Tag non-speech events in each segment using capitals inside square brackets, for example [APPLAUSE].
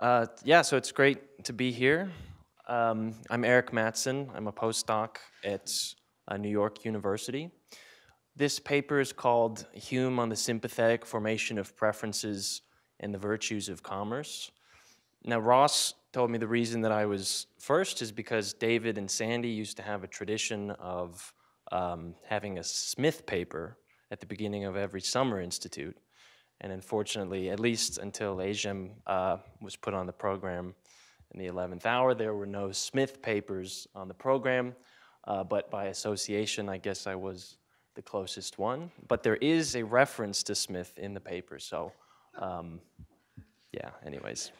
Uh, yeah, so it's great to be here. Um, I'm Erik Matson. I'm a postdoc at uh, New York University. This paper is called Hume on the Sympathetic Formation of Preferences and the Virtues of Commerce. Now, Ross told me the reason that I was first is because David and Sandy used to have a tradition of um, having a Smith paper at the beginning of every summer institute. And unfortunately, at least until AGEM uh, was put on the program in the 11th hour, there were no Smith papers on the program. Uh, but by association, I guess I was the closest one. But there is a reference to Smith in the paper, so um, yeah, anyways.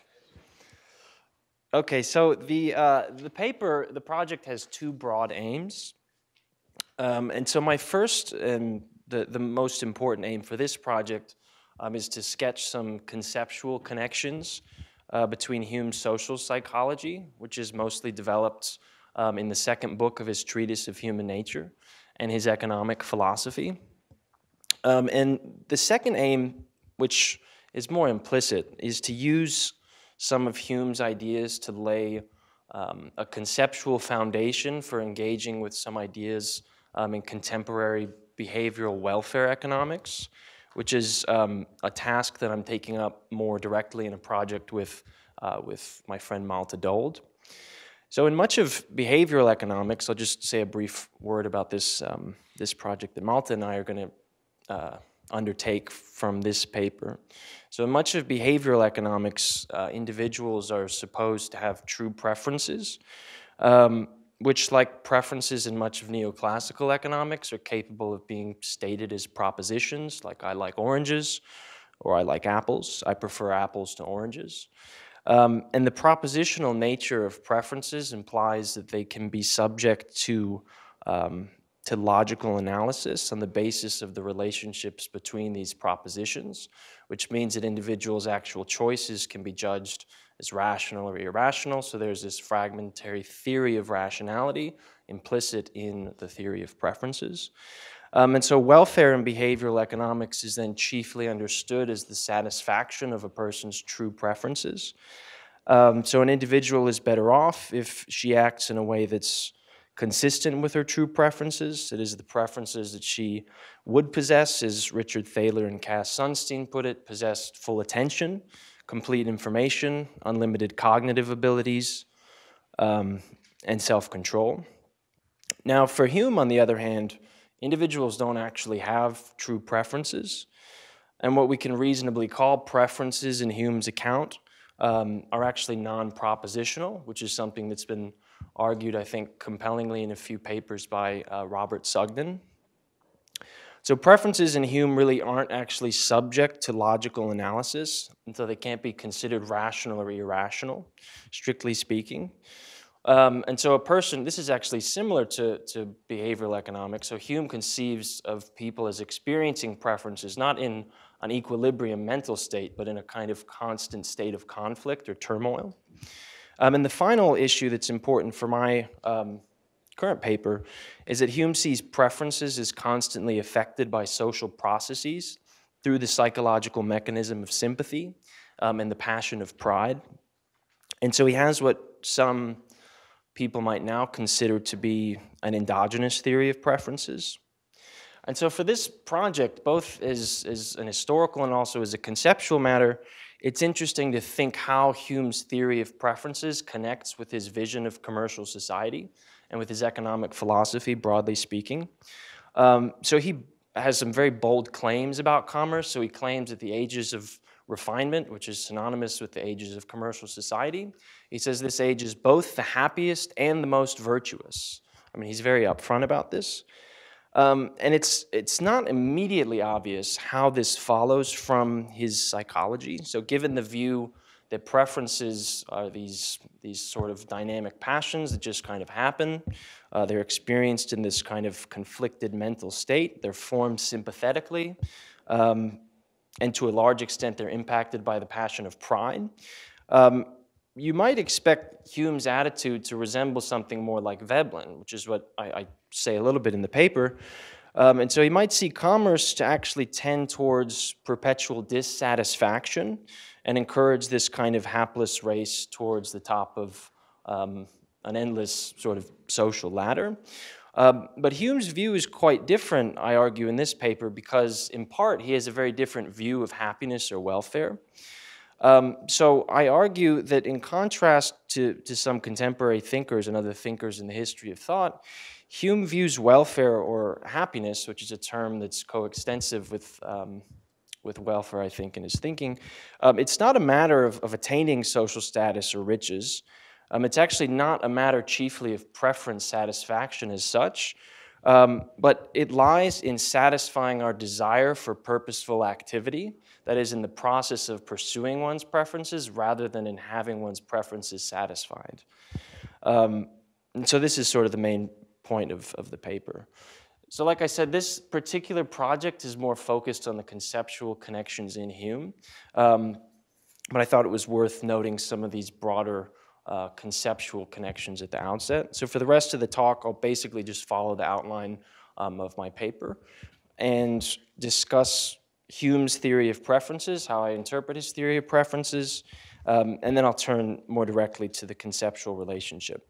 Okay, so the, uh, the paper, the project has two broad aims. Um, and so my first and the, the most important aim for this project um, is to sketch some conceptual connections uh, between Hume's social psychology, which is mostly developed um, in the second book of his Treatise of Human Nature, and his economic philosophy. Um, and the second aim, which is more implicit, is to use some of Hume's ideas to lay um, a conceptual foundation for engaging with some ideas um, in contemporary behavioral welfare economics which is um, a task that I'm taking up more directly in a project with, uh, with my friend Malte Dold. So in much of behavioral economics, I'll just say a brief word about this, um, this project that Malte and I are going to uh, undertake from this paper. So in much of behavioral economics, uh, individuals are supposed to have true preferences. Um, which, like preferences in much of neoclassical economics, are capable of being stated as propositions, like I like oranges or I like apples. I prefer apples to oranges. Um, and the propositional nature of preferences implies that they can be subject to, um, to logical analysis on the basis of the relationships between these propositions, which means that individuals' actual choices can be judged as rational or irrational. So there's this fragmentary theory of rationality implicit in the theory of preferences. Um, and so welfare and behavioral economics is then chiefly understood as the satisfaction of a person's true preferences. Um, so an individual is better off if she acts in a way that's consistent with her true preferences. It is the preferences that she would possess, as Richard Thaler and Cass Sunstein put it, possessed full attention, complete information, unlimited cognitive abilities, um, and self-control. Now, for Hume, on the other hand, individuals don't actually have true preferences. And what we can reasonably call preferences in Hume's account um, are actually non-propositional, which is something that's been argued, I think, compellingly in a few papers by uh, Robert Sugden. So preferences in Hume really aren't actually subject to logical analysis, and so they can't be considered rational or irrational, strictly speaking. Um, and so a person, this is actually similar to, to behavioral economics. So Hume conceives of people as experiencing preferences, not in an equilibrium mental state, but in a kind of constant state of conflict or turmoil. Um, and the final issue that's important for my um, current paper is that Hume sees preferences as constantly affected by social processes through the psychological mechanism of sympathy um, and the passion of pride. And so he has what some people might now consider to be an endogenous theory of preferences. And so for this project, both as, as an historical and also as a conceptual matter, it's interesting to think how Hume's theory of preferences connects with his vision of commercial society and with his economic philosophy, broadly speaking. Um, so he has some very bold claims about commerce. So he claims that the ages of refinement, which is synonymous with the ages of commercial society, he says this age is both the happiest and the most virtuous. I mean, he's very upfront about this. Um, and it's, it's not immediately obvious how this follows from his psychology. So given the view that preferences are these, these sort of dynamic passions that just kind of happen. Uh, they're experienced in this kind of conflicted mental state. They're formed sympathetically. Um, and to a large extent, they're impacted by the passion of pride. Um, you might expect Hume's attitude to resemble something more like Veblen, which is what I, I say a little bit in the paper. Um, and so he might see commerce to actually tend towards perpetual dissatisfaction and encourage this kind of hapless race towards the top of um, an endless sort of social ladder. Um, but Hume's view is quite different, I argue, in this paper, because in part he has a very different view of happiness or welfare. Um, so I argue that in contrast to, to some contemporary thinkers and other thinkers in the history of thought, Hume views welfare or happiness, which is a term that's coextensive with, um, with welfare, I think, in his thinking. Um, it's not a matter of, of attaining social status or riches. Um, it's actually not a matter chiefly of preference satisfaction as such, um, but it lies in satisfying our desire for purposeful activity, that is, in the process of pursuing one's preferences rather than in having one's preferences satisfied. Um, and so this is sort of the main point of, of the paper. So like I said, this particular project is more focused on the conceptual connections in Hume, um, but I thought it was worth noting some of these broader uh, conceptual connections at the outset. So for the rest of the talk, I'll basically just follow the outline um, of my paper and discuss Hume's theory of preferences, how I interpret his theory of preferences, um, and then I'll turn more directly to the conceptual relationship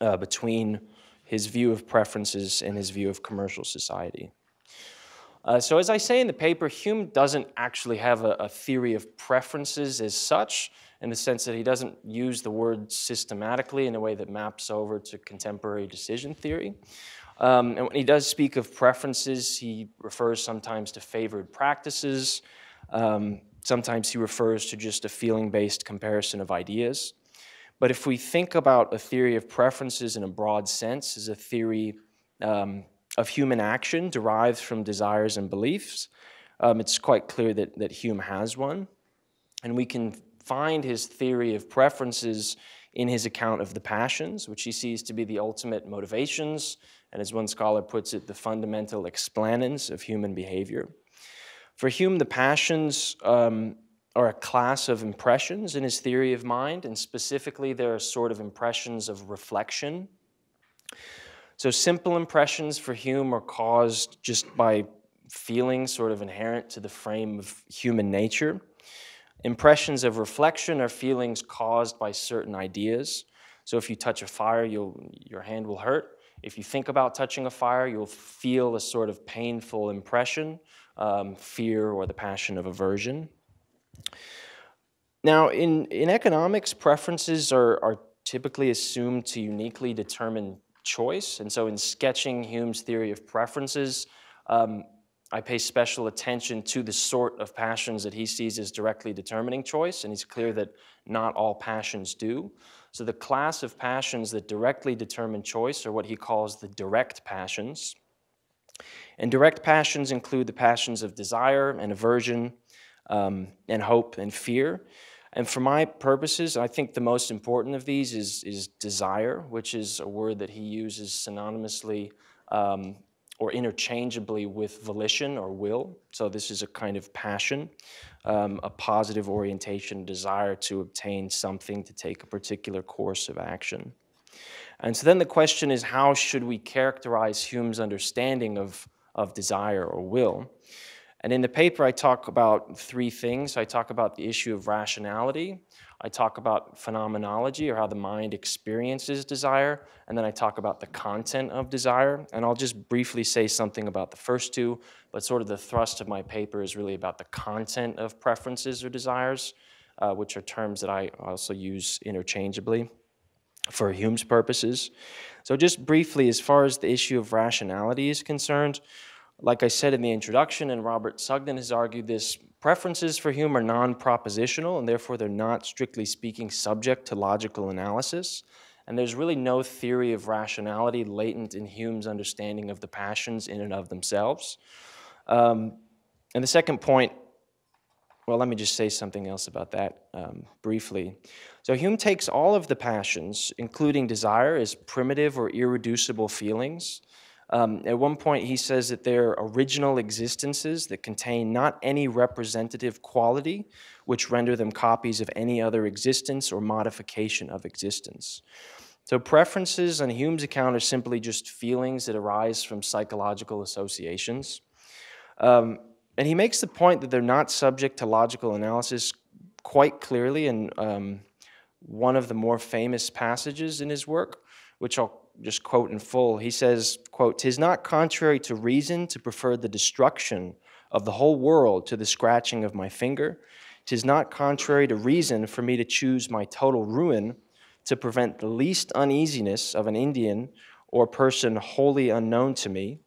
uh, between his view of preferences and his view of commercial society. Uh, so as I say in the paper, Hume doesn't actually have a, a, theory of preferences as such, in the sense that he doesn't use the word systematically in a way that maps over to contemporary decision theory. Um, and when he does speak of preferences, he refers sometimes to favored practices. Um, sometimes he refers to just a feeling-based comparison of ideas. But if we think about a theory of preferences in a broad sense as a theory um, of human action derived from desires and beliefs, um, it's quite clear that, that Hume has one. And we can find his theory of preferences in his account of the passions, which he sees to be the ultimate motivations, and as one scholar puts it, the fundamental explanans of human behavior. For Hume, the passions um, are a class of impressions in his theory of mind, and specifically, they're sort of impressions of reflection. So, simple impressions for Hume are caused just by feelings sort of inherent to the frame of human nature. Impressions of reflection are feelings caused by certain ideas. So, if you touch a fire, your hand will hurt. If you think about touching a fire, you'll feel a sort of painful impression, um, fear, or the passion of aversion. Now, in, in economics, preferences are, are typically assumed to uniquely determine choice. And so in sketching Hume's theory of preferences, um, I pay special attention to the sort of passions that he sees as directly determining choice, and he's clear that not all passions do. So the class of passions that directly determine choice are what he calls the direct passions. And direct passions include the passions of desire and aversion, um, and hope and fear. And for my purposes, I think the most important of these is, is desire, which is a word that he uses synonymously um, or interchangeably with volition or will. So this is a kind of passion, um, a positive orientation, desire to obtain something, to take a particular course of action. And so then the question is how should we characterize Hume's understanding of, of desire or will? And in the paper, I talk about three things. I talk about the issue of rationality. I talk about phenomenology or how the mind experiences desire. And then I talk about the content of desire. And I'll just briefly say something about the first two, but sort of the thrust of my paper is really about the content of preferences or desires, uh, which are terms that I also use interchangeably for Hume's purposes. So just briefly, as far as the issue of rationality is concerned, like I said in the introduction, and Robert Sugden has argued this, preferences for Hume are non-propositional, and therefore they're not, strictly speaking, subject to logical analysis. And there's really no theory of rationality latent in Hume's understanding of the passions in and of themselves. Um, and the second point, well, let me just say something else about that um, briefly. So Hume takes all of the passions, including desire, as primitive or irreducible feelings, um, at one point, he says that they're original existences that contain not any representative quality which render them copies of any other existence or modification of existence. So preferences on Hume's account are simply just feelings that arise from psychological associations. Um, and he makes the point that they're not subject to logical analysis quite clearly in um, one of the more famous passages in his work, which I'll just quote in full. He says, quote, "Tis not contrary to reason to prefer the destruction of the whole world to the scratching of my finger. Tis not contrary to reason for me to choose my total ruin to prevent the least uneasiness of an Indian or person wholly unknown to me.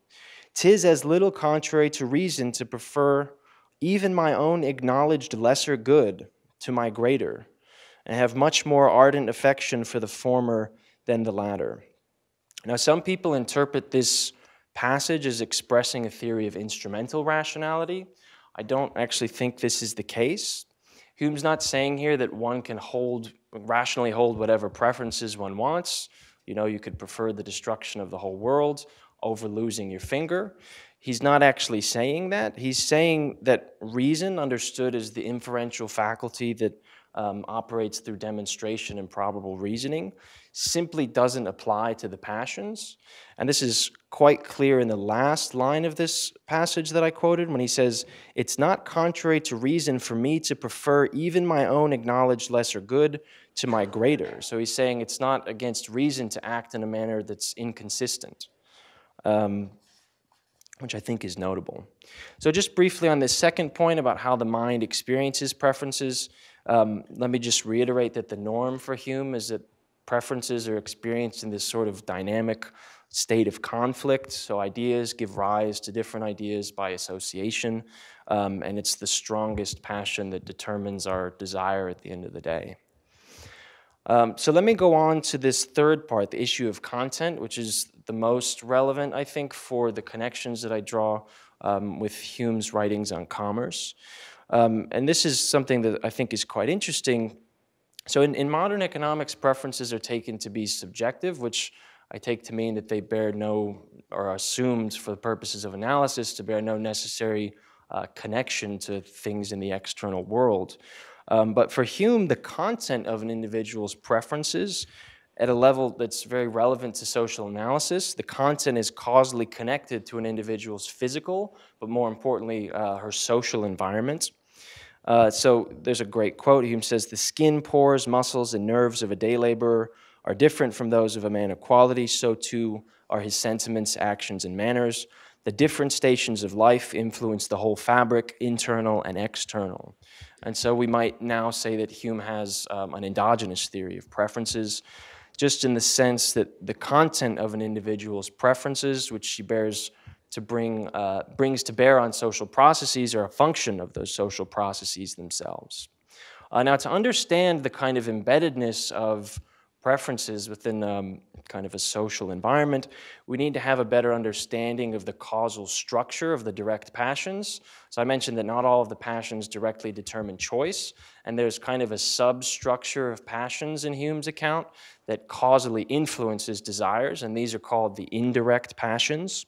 Tis as little contrary to reason to prefer even my own acknowledged lesser good to my greater, and have much more ardent affection for the former than the latter. Now, some people interpret this passage as expressing a theory of instrumental rationality. I don't actually think this is the case. Hume's not saying here that one can hold, rationally hold whatever preferences one wants. You know, you could prefer the destruction of the whole world over losing your finger. He's not actually saying that. He's saying that reason, understood as the inferential faculty that um, operates through demonstration and probable reasoning, simply doesn't apply to the passions. And this is quite clear in the last line of this passage that I quoted when he says, It's not contrary to reason for me to prefer even my own acknowledged lesser good to my greater. So he's saying it's not against reason to act in a manner that's inconsistent. Um, which I think is notable. So, just briefly on this second point about how the mind experiences preferences, um, let me just reiterate that the norm for Hume is that preferences are experienced in this sort of dynamic state of conflict. So, ideas give rise to different ideas by association, um, and it's the strongest passion that determines our desire at the end of the day. Um, so, let me go on to this third part, the issue of content, which is the most relevant, I think, for the connections that I draw um, with Hume's writings on commerce. Um, and this is something that I think is quite interesting. So, in, in modern economics, preferences are taken to be subjective, which I take to mean that they bear no, or are assumed for the purposes of analysis, to bear no necessary uh, connection to things in the external world. Um, but for Hume, the content of an individual's preferences at a level that's very relevant to social analysis. The content is causally connected to an individual's physical, but more importantly, uh, her social environment. Uh, so there's a great quote. Hume says, The skin, pores, muscles, and nerves of a day laborer are different from those of a man of quality, so too are his sentiments, actions, and manners. The different stations of life influence the whole fabric, internal and external. And so we might now say that Hume has um, an endogenous theory of preferences just in the sense that the content of an individual's preferences, which she bears to bring, uh, brings to bear on social processes, are a function of those social processes themselves. Uh, now, to understand the kind of embeddedness of preferences within um, kind of a social environment, we need to have a better understanding of the causal structure of the direct passions. So I mentioned that not all of the passions directly determine choice, and there's kind of a substructure of passions in Hume's account that causally influences desires, and these are called the indirect passions.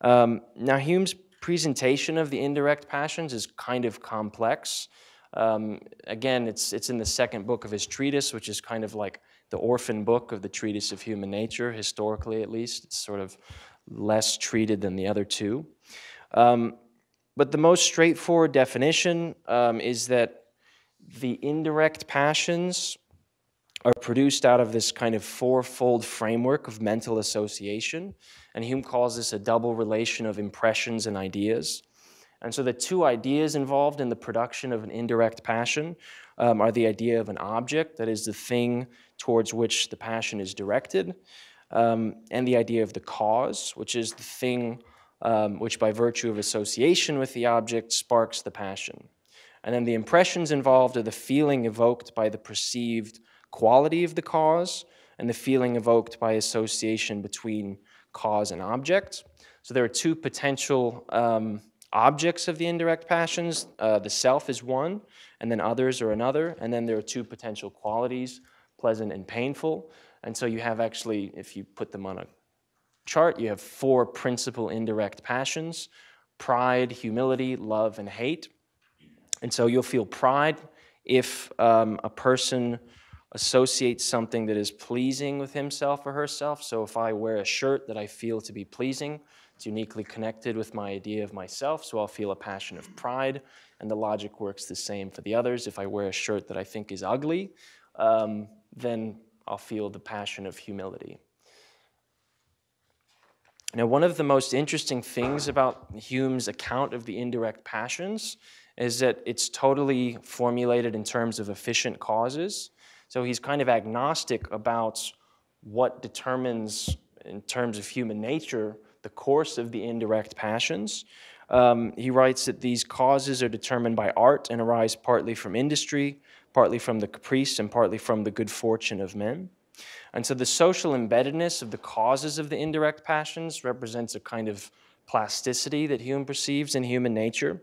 Um, now, Hume's presentation of the indirect passions is kind of complex. Um, again, it's, it's in the second book of his treatise, which is kind of like the orphan book of the Treatise of Human Nature, historically at least. It's sort of less treated than the other two. Um, but the most straightforward definition um, is that the indirect passions are produced out of this kind of fourfold framework of mental association. And Hume calls this a double relation of impressions and ideas. And so the two ideas involved in the production of an indirect passion um, are the idea of an object, that is the thing towards which the passion is directed, um, and the idea of the cause, which is the thing um, which, by virtue of association with the object, sparks the passion. And then the impressions involved are the feeling evoked by the perceived quality of the cause and the feeling evoked by association between cause and object. So there are two potential um, objects of the indirect passions. Uh, the self is one, and then others are another. And then there are two potential qualities pleasant and painful. And so you have actually, if you put them on a chart, you have four principal indirect passions pride, humility, love, and hate. And so you'll feel pride if um, a person associates something that is pleasing with himself or herself. So if I wear a shirt that I feel to be pleasing, it's uniquely connected with my idea of myself, so I'll feel a passion of pride, and the logic works the same for the others. If I wear a shirt that I think is ugly, um, then I'll feel the passion of humility. Now, one of the most interesting things about Hume's account of the indirect passions is that it's totally formulated in terms of efficient causes. So he's kind of agnostic about what determines, in terms of human nature, the course of the indirect passions. Um, he writes that these causes are determined by art and arise partly from industry, partly from the caprice, and partly from the good fortune of men. And so the social embeddedness of the causes of the indirect passions represents a kind of plasticity that Hume perceives in human nature.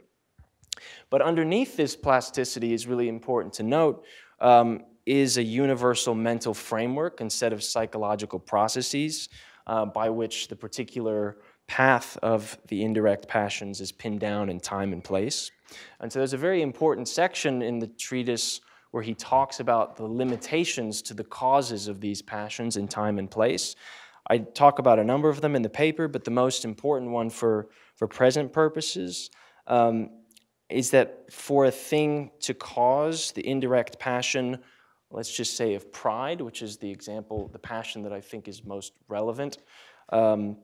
But underneath this plasticity is really important to note um, is a universal mental framework instead of psychological processes uh, by which the particular path of the indirect passions is pinned down in time and place. And so there's a very important section in the treatise where he talks about the limitations to the causes of these passions in time and place. I talk about a number of them in the paper, but the most important one for, for present purposes um, is that for a thing to cause the indirect passion, let's just say of pride, which is the example, the passion that I think is most relevant. Um,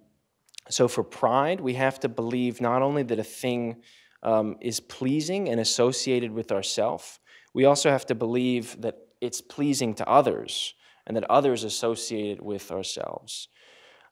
so for pride, we have to believe not only that a thing um, is pleasing and associated with ourself, we also have to believe that it's pleasing to others and that others associate it with ourselves.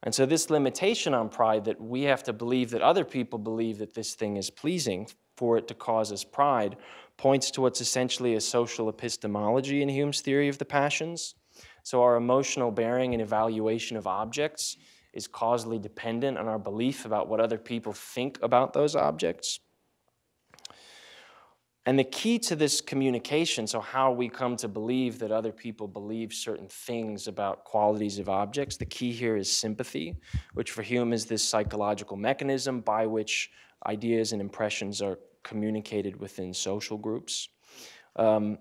And so, this limitation on pride that we have to believe that other people believe that this thing is pleasing for it to cause us pride points to what's essentially a social epistemology in Hume's theory of the passions. So, our emotional bearing and evaluation of objects is causally dependent on our belief about what other people think about those objects. And the key to this communication, so how we come to believe that other people believe certain things about qualities of objects, the key here is sympathy, which for Hume is this psychological mechanism by which ideas and impressions are communicated within social groups. Um,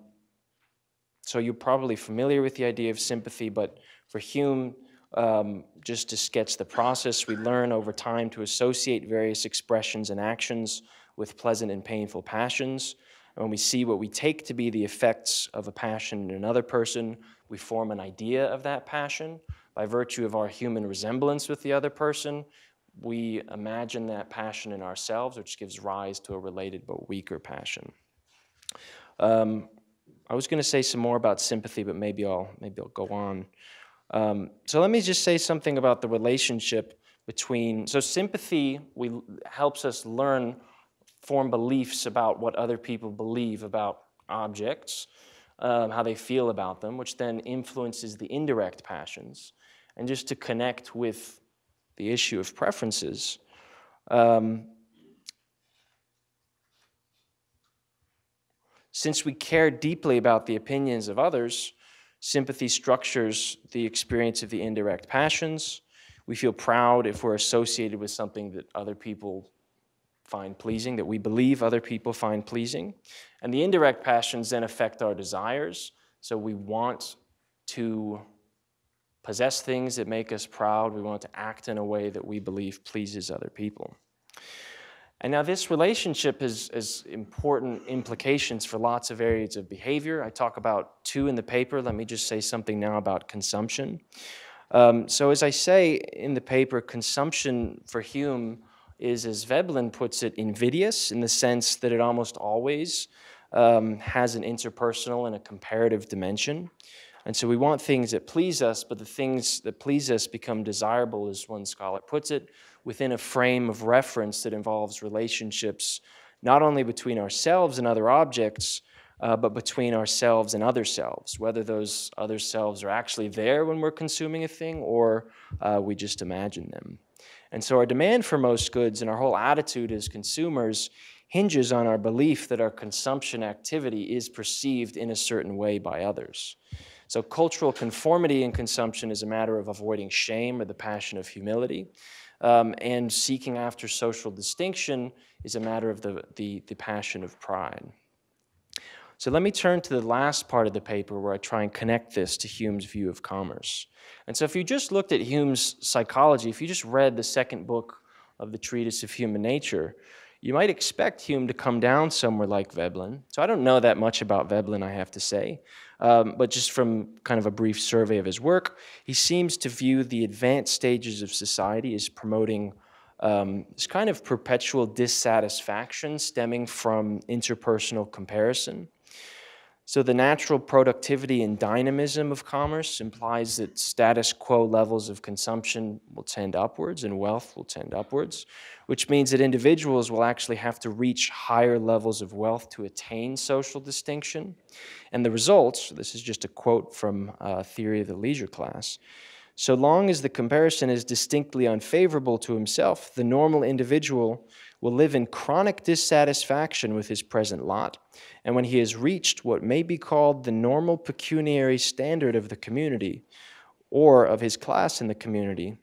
so you're probably familiar with the idea of sympathy, but for Hume, um, just to sketch the process, we learn over time to associate various expressions and actions with pleasant and painful passions. And when we see what we take to be the effects of a passion in another person, we form an idea of that passion. By virtue of our human resemblance with the other person, we imagine that passion in ourselves, which gives rise to a related but weaker passion. Um, I was going to say some more about sympathy, but maybe I'll maybe I'll go on. Um, so let me just say something about the relationship between. So sympathy we, helps us learn form beliefs about what other people believe about objects, um, how they feel about them, which then influences the indirect passions. And just to connect with the issue of preferences, um, since we care deeply about the opinions of others, sympathy structures the experience of the indirect passions. We feel proud if we're associated with something that other people find pleasing, that we believe other people find pleasing. And the indirect passions then affect our desires. So we want to possess things that make us proud. We want to act in a way that we believe pleases other people. And now, this relationship has, has, important implications for lots of areas of behavior. I talk about two in the paper. Let me just say something now about consumption. Um, so, as I say in the paper, consumption for Hume is, as Veblen puts it, invidious in the sense that it almost always um, has an interpersonal and a comparative dimension. And so we want things that please us, but the things that please us become desirable, as one scholar puts it, within a frame of reference that involves relationships not only between ourselves and other objects, uh, but between ourselves and other selves, whether those other selves are actually there when we're consuming a thing or uh, we just imagine them. And so our demand for most goods and our whole attitude as consumers hinges on our belief that our consumption activity is perceived in a certain way by others. So cultural conformity in consumption is a matter of avoiding shame or the passion of humility. Um, and seeking after social distinction is a matter of the, the, the passion of pride. So let me turn to the last part of the paper where I try and connect this to Hume's view of commerce. And so if you just looked at Hume's psychology, if you just read the second book of the Treatise of Human Nature, you might expect Hume to come down somewhere like Veblen. So I don't know that much about Veblen, I have to say. Um, but just from kind of a brief survey of his work, he seems to view the advanced stages of society as promoting um, this kind of perpetual dissatisfaction stemming from interpersonal comparison. So the natural productivity and dynamism of commerce implies that status quo levels of consumption will tend upwards and wealth will tend upwards, which means that individuals will actually have to reach higher levels of wealth to attain social distinction. And the results, this is just a quote from uh, Theory of the Leisure class, so long as the comparison is distinctly unfavorable to himself, the normal individual will live in chronic dissatisfaction with his present lot. And when he has reached what may be called the normal pecuniary standard of the community or of his class in the community,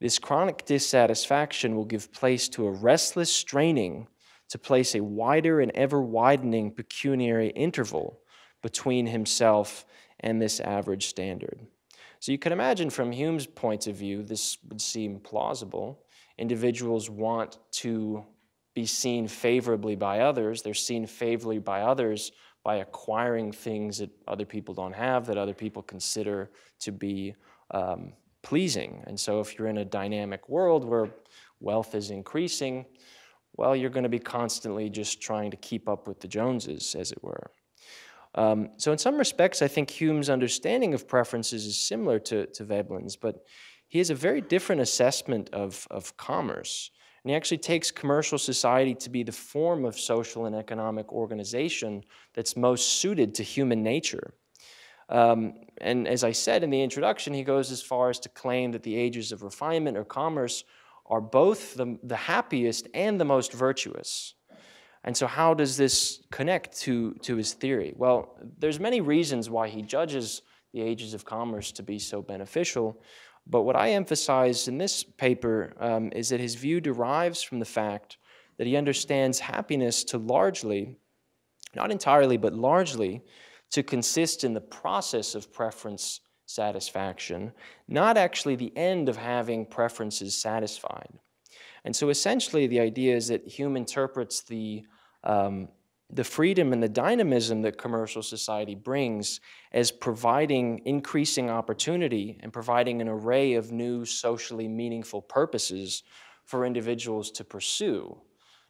this chronic dissatisfaction will give place to a restless straining to place a wider and ever widening pecuniary interval between himself and this average standard. So you can imagine from Hume's point of view, this would seem plausible. Individuals want to be seen favorably by others. They're seen favorably by others by acquiring things that other people don't have, that other people consider to be um, pleasing. And so if you're in a dynamic world where wealth is increasing, well, you're going to be constantly just trying to keep up with the Joneses, as it were. Um, so in some respects, I think Hume's understanding of preferences is similar to, to Veblen's, but he has a very different assessment of, of commerce. And he actually takes commercial society to be the form of social and economic organization that's most suited to human nature. Um, and as I said in the introduction, he goes as far as to claim that the ages of refinement or commerce are both the, the happiest and the most virtuous. And so how does this connect to, to his theory? Well, there's many reasons why he judges the ages of commerce to be so beneficial. But what I emphasize in this paper um, is that his view derives from the fact that he understands happiness to largely, not entirely, but largely, to consist in the process of preference satisfaction, not actually the end of having preferences satisfied. And so essentially, the idea is that Hume interprets the, um, the freedom and the dynamism that commercial society brings as providing increasing opportunity and providing an array of new socially meaningful purposes for individuals to pursue.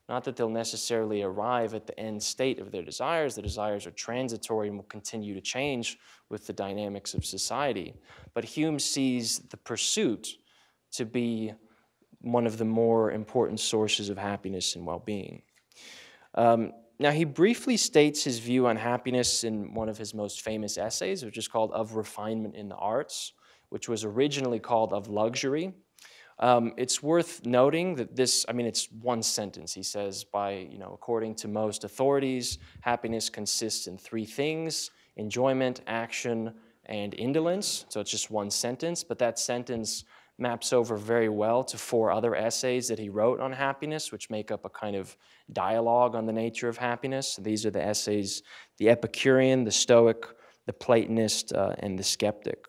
Not that they'll necessarily arrive at the end state of their desires. The desires are transitory and will continue to change with the dynamics of society. But Hume sees the pursuit to be one of the more important sources of happiness and well being. Um, now, he briefly states his view on happiness in one of his most famous essays, which is called Of Refinement in the Arts, which was originally called Of Luxury. Um, it's worth noting that this, I mean, it's one sentence. He says, by, you know, according to most authorities, happiness consists in three things enjoyment, action, and indolence. So it's just one sentence, but that sentence maps over very well to four other essays that he wrote on happiness, which make up a kind of dialogue on the nature of happiness. These are the essays The Epicurean, The Stoic, The Platonist, uh, and The Skeptic.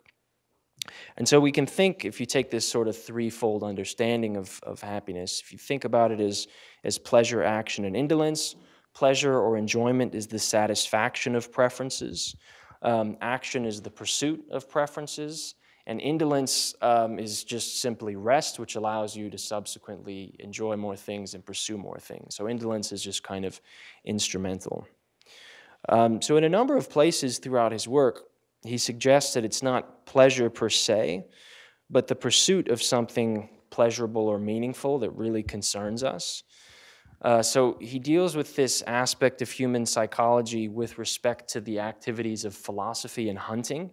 And so we can think, if you take this sort of threefold understanding of, of happiness, if you think about it as, as pleasure, action, and indolence, pleasure or enjoyment is the satisfaction of preferences. Um, action is the pursuit of preferences. And indolence um, is just simply rest, which allows you to subsequently enjoy more things and pursue more things. So indolence is just kind of instrumental. Um, so, in a number of places throughout his work, he suggests that it's not pleasure per se, but the pursuit of something pleasurable or meaningful that really concerns us. Uh, so he deals with this aspect of human psychology with respect to the activities of philosophy and hunting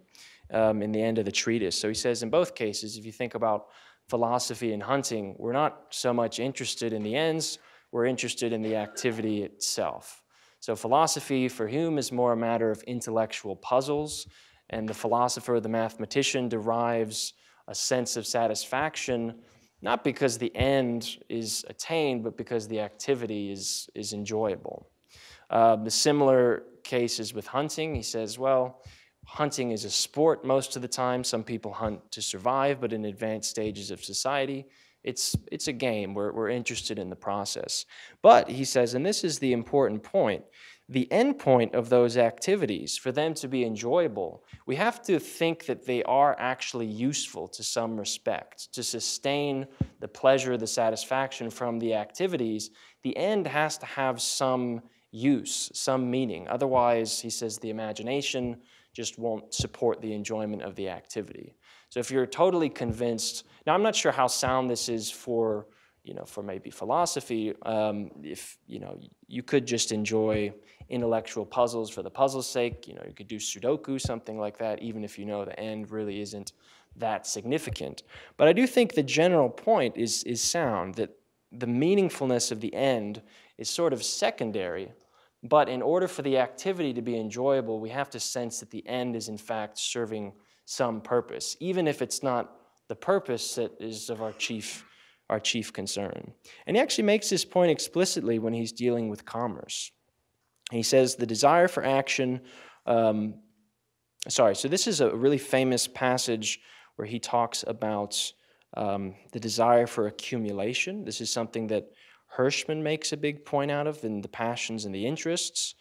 um, in the end of the treatise. So he says in both cases, if you think about philosophy and hunting, we're not so much interested in the ends, we're interested in the activity itself. So philosophy for Hume is more a matter of intellectual puzzles, and the philosopher, the mathematician, derives a sense of satisfaction not because the end is attained, but because the activity is, is enjoyable. Uh, the similar cases with hunting, he says, well, hunting is a sport most of the time. Some people hunt to survive, but in advanced stages of society, it's, it's a game. We're, we're interested in the process. But he says, and this is the important point, the end point of those activities, for them to be enjoyable, we have to think that they are actually useful to some respect. To sustain the pleasure, the satisfaction from the activities, the end has to have some use, some meaning. Otherwise, he says, the imagination just won't support the enjoyment of the activity. So if you're totally convinced, now I'm not sure how sound this is for you know, for maybe philosophy, um, if, you know, you could just enjoy intellectual puzzles for the puzzle's sake, you know, you could do Sudoku, something like that, even if you know the end really isn't that significant. But I do think the general point is, is sound, that the meaningfulness of the end is sort of secondary, but in order for the activity to be enjoyable, we have to sense that the end is in fact serving some purpose, even if it's not the purpose that is of our chief our chief concern. And he actually makes this point explicitly when he's dealing with commerce. He says the desire for action, um, sorry, so this is a really famous passage where he talks about um, the desire for accumulation. This is something that Hirschman makes a big point out of in The Passions and the Interests.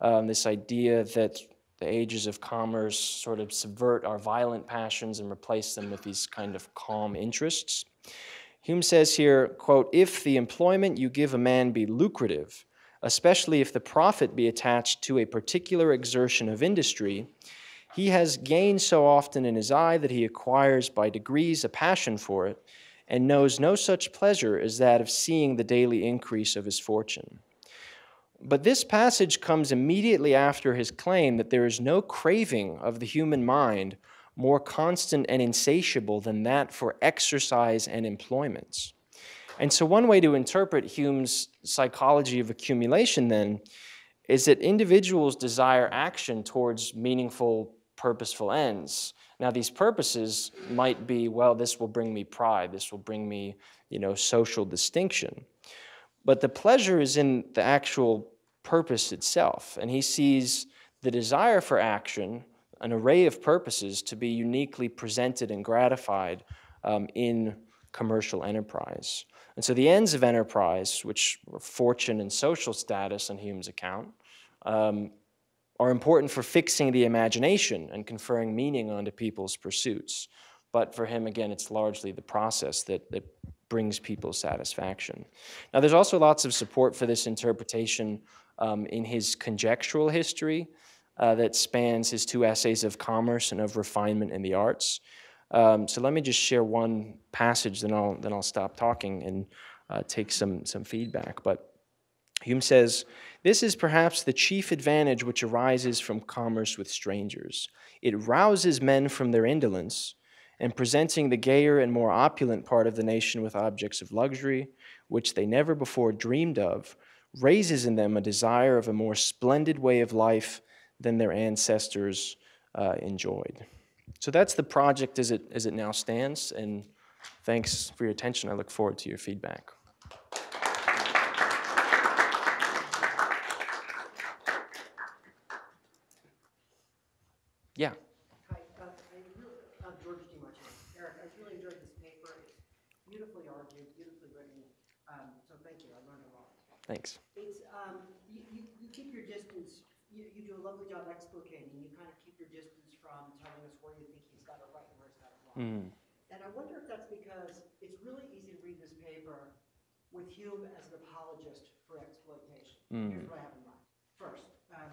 Um, this idea that the ages of commerce sort of subvert our violent passions and replace them with these kind of calm interests. Hume says here, quote, if the employment you give a man be lucrative, especially if the profit be attached to a particular exertion of industry, he has gained so often in his eye that he acquires by degrees a passion for it, and knows no such pleasure as that of seeing the daily increase of his fortune. But this passage comes immediately after his claim that there is no craving of the human mind more constant and insatiable than that for exercise and employments. And so, one way to interpret Hume's psychology of accumulation then is that individuals desire action towards meaningful, purposeful ends. Now, these purposes might be, well, this will bring me pride, this will bring me, you know, social distinction. But the pleasure is in the actual purpose itself. And he sees the desire for action an array of purposes to be uniquely presented and gratified um, in commercial enterprise. And so the ends of enterprise, which are fortune and social status on Hume's account, um, are important for fixing the imagination and conferring meaning onto people's pursuits. But for him, again, it's largely the process that, that brings people satisfaction. Now, there's also lots of support for this interpretation um, in his conjectural history uh, that spans his two essays of commerce and of refinement in the arts. Um, so let me just share one passage, then I'll, then I'll stop talking and uh, take some, some feedback. But Hume says, This is perhaps the chief advantage which arises from commerce with strangers. It rouses men from their indolence, and presenting the gayer and more opulent part of the nation with objects of luxury, which they never before dreamed of, raises in them a desire of a more splendid way of life than their ancestors uh, enjoyed. So that's the project as it, as it now stands, and thanks for your attention. I look forward to your feedback. Yeah. Hi, uh, I really, uh, George T. Eric, I really enjoyed this paper. It's beautifully argued, beautifully written. Um, so thank you. I learned a lot. Thanks. It's um, you, you, you keep your distance you, you do a lovely job explicating. You kind of keep your distance from telling us where you think he's got it right and where he's got it wrong. Mm. And I wonder if that's because it's really easy to read this paper with Hume as an apologist for exploitation. Mm. Here's what I have in mind. First, um,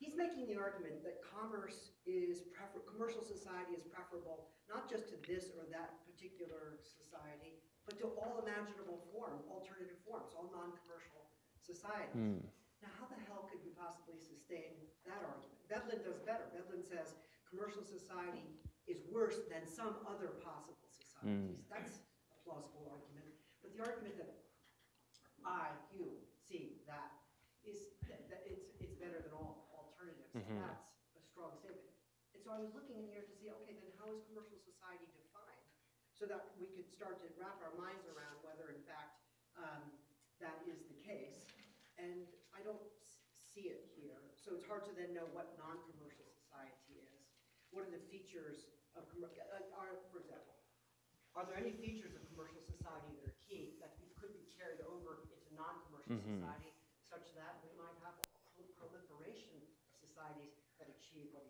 he's making the argument that commerce is prefer- commercial society is preferable not just to this or that particular society, but to all imaginable form, alternative forms, all non-commercial societies. Mm. Now, how the hell could you possibly sustain that argument? Veblen does better. Veblen says commercial society is worse than some other possible societies. Mm. That's a plausible argument. But the argument that I, you, see that is that, that it's, it's better than all Mm-hmm. That's a strong statement. And so I was looking in here to see, okay, then how is commercial society defined? So that we could start to wrap our minds around whether, in fact, um, that is the case. And I don't see it here, so it's hard to then know what non-commercial society is. What are the features of, commer- uh, are, for example, are there any features of commercial society that are key that could be carried over into non-commercial society, such that we might have a prol- proliferation of societies that achieve what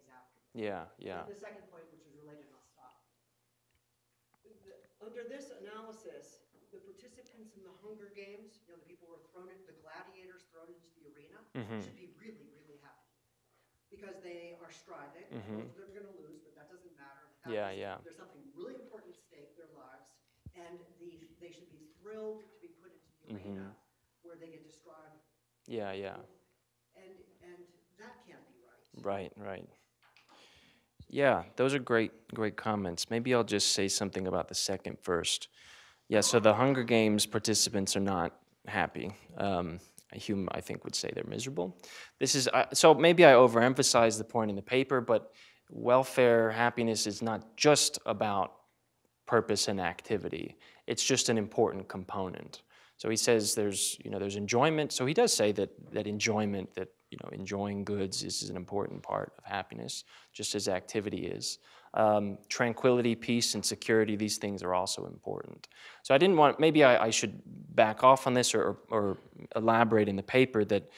Yeah, yeah. The second point, which is related, and I'll stop. The- Under this analysis, the participants in the Hunger Games, you know, the people who were thrown in, the gladiators thrown into the arena, Mhm. should be really, really happy. Because they are striving, Mhm. they're gonna lose, but that doesn't matter. The fact Yeah, is, yeah. There's something really important at stake, their lives, and the, they should be thrilled to be put into the Mm-hmm. arena where they get to strive, Yeah, yeah. and, and that can't be right. Right, right. Yeah, those are great, great comments. Maybe I'll just say something about the second first. Yeah, so the Hunger Games participants are not happy. Um, Hume, I think, would say they're miserable. This is uh, so maybe I overemphasize the point in the paper, but welfare, happiness is not just about purpose and activity. It's just an important component. So he says there's, you know, there's enjoyment. So he does say that that enjoyment, that you know, enjoying goods is, an important part of happiness, just as activity is. Um, tranquility, peace, and security; these things are also important. So I didn't want. Maybe I, I should back off on this or, or elaborate in the paper that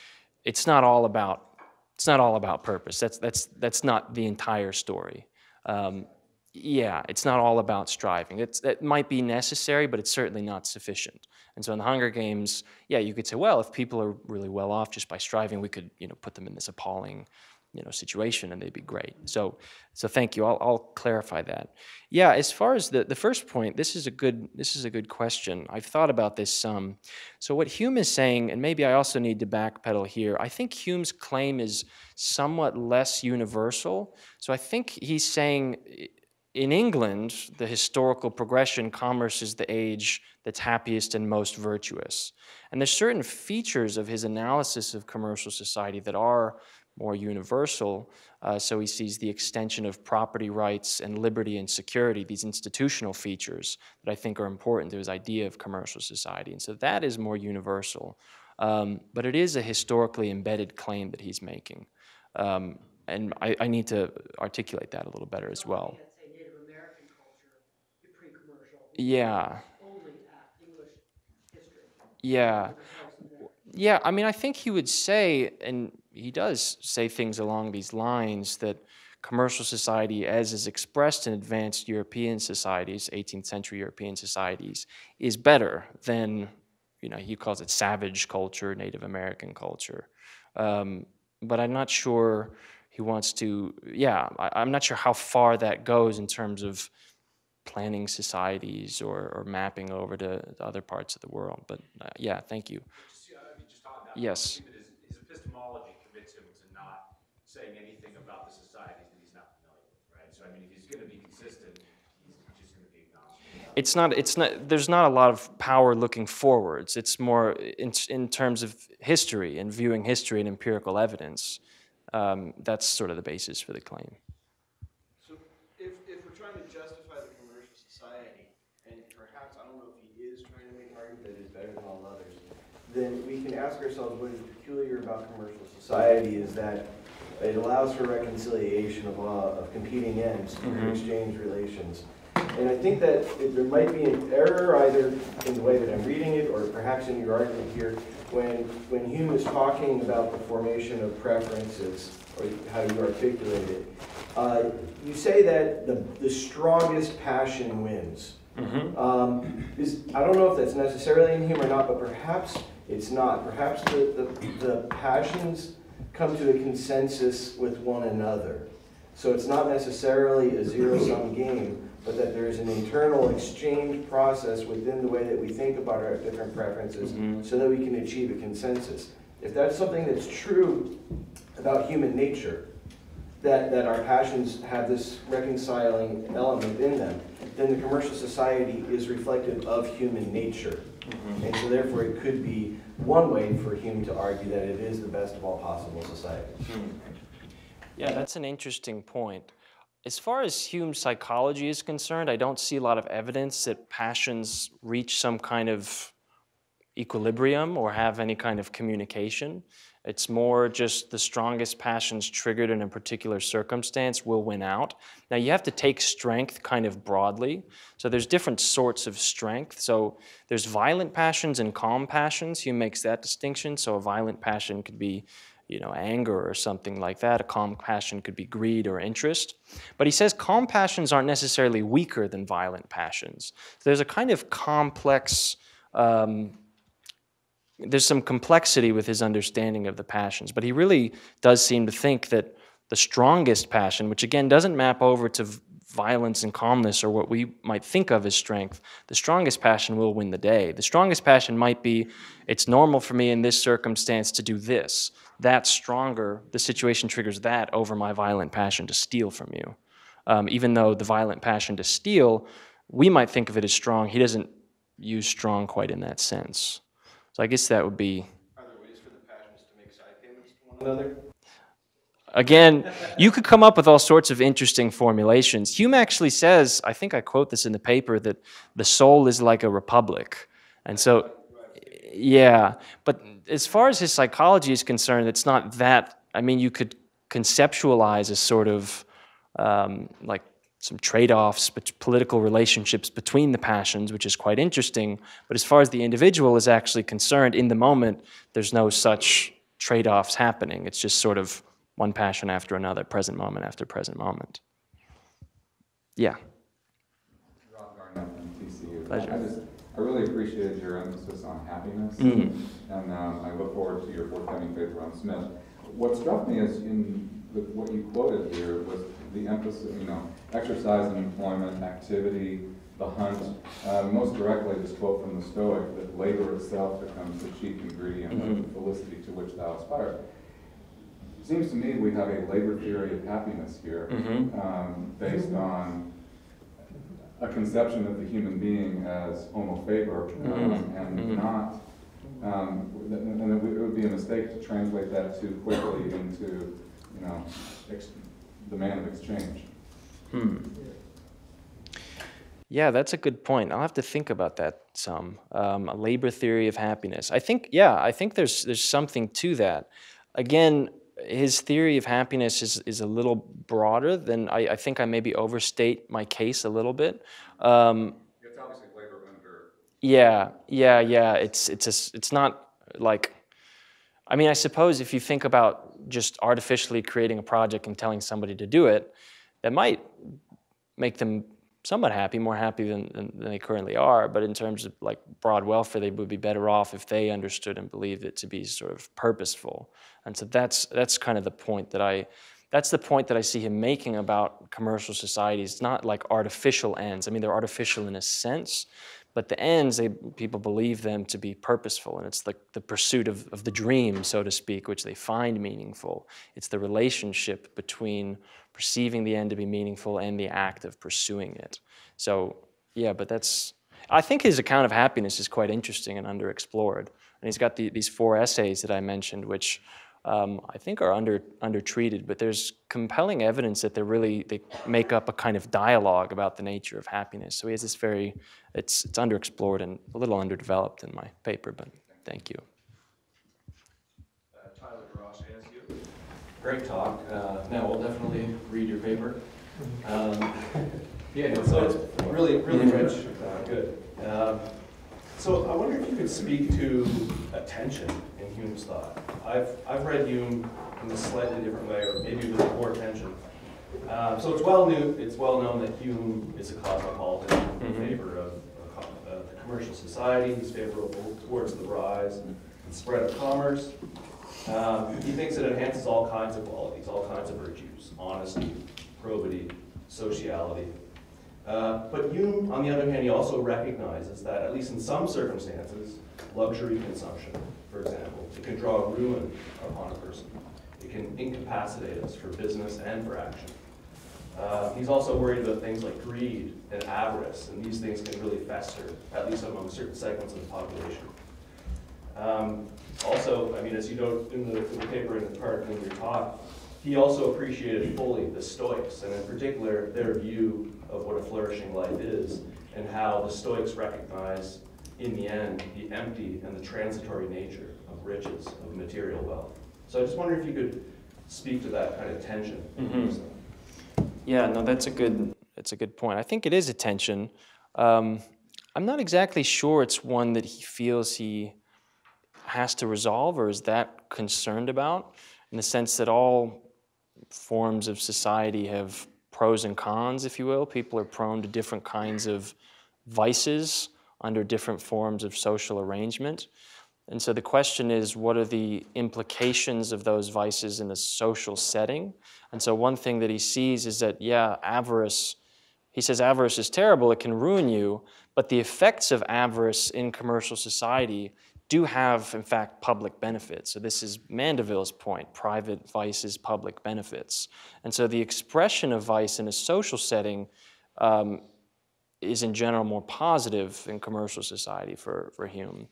it's not all about it's not all about purpose. That's that's that's not the entire story. Um, yeah, it's not all about striving. It's, it might be necessary, but it's certainly not sufficient. And so in the Hunger Games, yeah, you could say, well, if people are really well off just by striving, we could, you know, put them in this appalling, you know, situation, and they'd be great. So, so thank you. I'll, I'll clarify that. Yeah, as far as the, the first point, this is a good this is a good question. I've thought about this some. So what Hume is saying, and maybe I also need to backpedal here. I think Hume's claim is somewhat less universal. So I think he's saying in England, the historical progression, commerce is the age that's happiest and most virtuous. And there's certain features of his analysis of commercial society that are more universal. Uh, so he sees the extension of property rights and liberty and security, these institutional features that I think are important to his idea of commercial society. And so that is more universal. Um, but it is a historically embedded claim that he's making. Um, and I, I need to articulate that a little better as well. Let's say Native American culture, pre-commercial, Yeah, only at English history. yeah. Yeah, I mean, I think he would say, and he does say things along these lines, that commercial society, as is expressed in advanced European societies, 18th century European societies, is better than, you know, he calls it savage culture, Native American culture. Um, but I'm not sure he wants to, yeah, I, I'm not sure how far that goes in terms of planning societies or, or mapping over to, to other parts of the world. But uh, yeah, thank you. Just, I mean, just on that. Yes. I think that his, his epistemology commits him to not saying anything about the societies that he's not familiar with, right? So I mean, if he's gonna be consistent, he's just gonna be agnostic. It's not. It's not. There's not a lot of power looking forwards. It's more in in terms of history and viewing history and empirical evidence. Um, that's sort of the basis for the claim. So if, if we're trying to justify the commercial society, and perhaps, I don't know if he is trying to make an argument that is better than all others, then we can ask ourselves what is peculiar about commercial society is that it allows for reconciliation of, uh, of competing ends through exchange relations. And I think that it- there might be an error either in the way that I'm reading it or perhaps in your argument here when, when Hume is talking about the formation of preferences or how you articulate it. Uh, you say that the, the strongest passion wins. Um, is, I don't know if that's necessarily in Hume or not, but perhaps it's not. Perhaps the, the, the passions come to a consensus with one another. So it's not necessarily a zero-sum [COUGHS] game, but that there's an internal exchange process within the way that we think about our different preferences mm-hmm. so that we can achieve a consensus. If that's something that's true about human nature, that, that our passions have this reconciling element in them, then the commercial society is reflective of human nature. Mm-hmm. And so therefore, it could be one way for Hume to argue that it is the best of all possible societies. Mm-hmm. Yeah, that's an interesting point. As far as Hume's psychology is concerned, I don't see a lot of evidence that passions reach some kind of equilibrium or have any kind of communication. It's more just the strongest passions triggered in a particular circumstance will win out. Now, you have to take strength kind of broadly. So, there's different sorts of strength. So, there's violent passions and calm passions. Hume makes that distinction. So, a violent passion could be you know, anger or something like that. A calm passion could be greed or interest. But he says calm passions aren't necessarily weaker than violent passions. So there's a kind of complex, um, there's some complexity with his understanding of the passions. But he really does seem to think that the strongest passion, which again doesn't map over to violence and calmness or what we might think of as strength, the strongest passion will win the day. The strongest passion might be it's normal for me in this circumstance to do this. That's stronger. The situation triggers that over my violent passion to steal from you. Um, even though the violent passion to steal, we might think of it as strong, he doesn't use strong quite in that sense. So I guess that would be Are there ways for the passions to make side payments to one another? Again, you could come up with all sorts of interesting formulations. Hume actually says, I think I quote this in the paper, that the soul is like a republic. And so, yeah, but as far as his psychology is concerned, it's not that. I mean, you could conceptualize a sort of um, like some trade offs, but political relationships between the passions, which is quite interesting. But as far as the individual is actually concerned, in the moment, there's no such trade offs happening. It's just sort of one passion after another, present moment after present moment. Yeah. Rob Garnett from TCU. Pleasure. I just, I really appreciated your emphasis on happiness, Mhm. and um, I look forward to your forthcoming paper on Smith. What struck me is in the, what you quoted here was the emphasis, you know, exercise and employment, activity, the hunt. Uh, most directly, this quote from the Stoic that labor itself becomes the chief ingredient of Mhm. the felicity to which thou aspires. It seems to me we have a labor theory of happiness here, Mhm. um, based on a conception of the human being as homo faber um, Mhm. and Mhm. not, um, and it would be a mistake to translate that too quickly into, you know, the man of exchange. Hmm. Yeah, that's a good point. I'll have to think about that some. Um, a labor theory of happiness. I think, yeah, I think there's there's something to that. Again, his theory of happiness is, is a little broader than I, I think I maybe overstate my case a little bit. Um, It's obviously labor under. yeah, yeah, yeah. It's it's a it's not like. I mean, I suppose if you think about just artificially creating a project and telling somebody to do it, that might make them somewhat happy, more happy than, than, than they currently are. But in terms of like broad welfare, they would be better off if they understood and believed it to be sort of purposeful. And so that's that's kind of the point that I. That's the point that I see him making about commercial societies. It's not like artificial ends. I mean, they're artificial in a sense, but the ends, they, people believe them to be purposeful, and it's like the pursuit of, of the dream, so to speak, which they find meaningful. It's the relationship between perceiving the end to be meaningful and the act of pursuing it. So, yeah, but that's, I think his account of happiness is quite interesting and underexplored. And he's got the, these four essays that I mentioned, which um, I think are under undertreated, but there's compelling evidence that they really they make up a kind of dialogue about the nature of happiness. So he has this very it's it's underexplored and a little underdeveloped in my paper, but thank you. Uh, Tyler Grosh has you. Great talk. Uh, Now, we'll definitely read your paper. Um, [LAUGHS] Yeah, so it's really, really rich, uh, good. Um, So I wonder if you could speak to attention in Hume's thought. I've, I've read Hume in a slightly different way, or maybe with more attention. Uh, So it's well knew, it's well known that Hume is a cosmopolitan in Mhm. favor of of uh, the commercial society. He's favorable towards the rise and spread of commerce. Um, He thinks it enhances all kinds of qualities, all kinds of virtues, honesty, probity, sociality. Uh, But Hume, on the other hand, he also recognizes that, at least in some circumstances, luxury consumption, for example, it can draw ruin upon a person. It can incapacitate us for business and for action. Uh, He's also worried about things like greed and avarice, and these things can really fester, at least among certain segments of the population. Um, Also, I mean, as you know, in the, in the paper and in part in your talk, he also appreciated fully the Stoics, and in particular, their view of what a flourishing life is, and how the Stoics recognize in the end, the empty and the transitory nature of riches, of material wealth. So I just wonder if you could speak to that kind of tension. Mhm. Yeah, no, that's a good that's a good point. I think it is a tension. Um, I'm not exactly sure it's one that he feels he has to resolve or is that concerned about, in the sense that all forms of society have pros and cons, if you will. People are prone to different kinds of vices under different forms of social arrangement. And so the question is, what are the implications of those vices in a social setting? And so one thing that he sees is that, yeah, avarice, he says avarice is terrible, it can ruin you, but the effects of avarice in commercial society do have, in fact, public benefits. So this is Mandeville's point, private vices, public benefits. And so the expression of vice in a social setting um, is in general more positive in commercial society for, for Hume.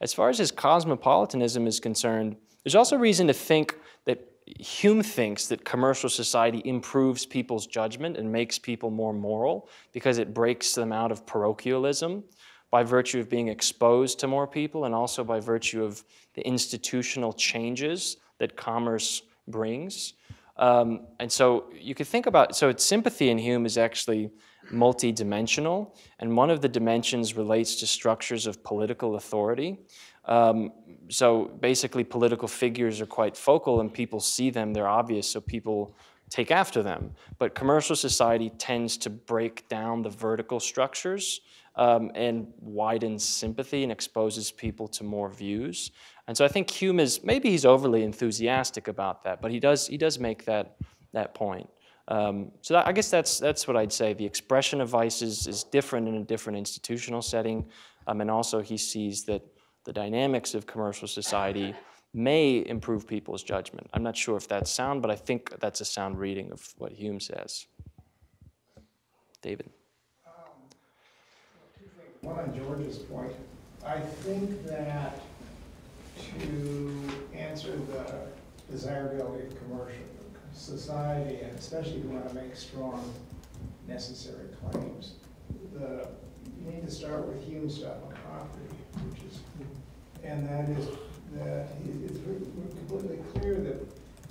As far as his cosmopolitanism is concerned, there's also reason to think that Hume thinks that commercial society improves people's judgment and makes people more moral because it breaks them out of parochialism by virtue of being exposed to more people and also by virtue of the institutional changes that commerce brings. Um, and so you could think about, so its sympathy in Hume is actually multidimensional, and one of the dimensions relates to structures of political authority. Um, so basically, political figures are quite focal, and people see them, they're obvious, so people take after them. But commercial society tends to break down the vertical structures um, and widens sympathy and exposes people to more views. And so I think Hume is maybe he's overly enthusiastic about that, but he does he does make that that point. Um, so that, I guess that's that's what I'd say. The expression of vices is different in a different institutional setting, um, and also he sees that the dynamics of commercial society may improve people's judgment. I'm not sure if that's sound, but I think that's a sound reading of what Hume says. David. One on George's point, I think that to answer the desirability of commercial society, and especially if you want to make strong necessary claims, the, you need to start with Hume's stuff on property, which is, and that is that it's completely clear that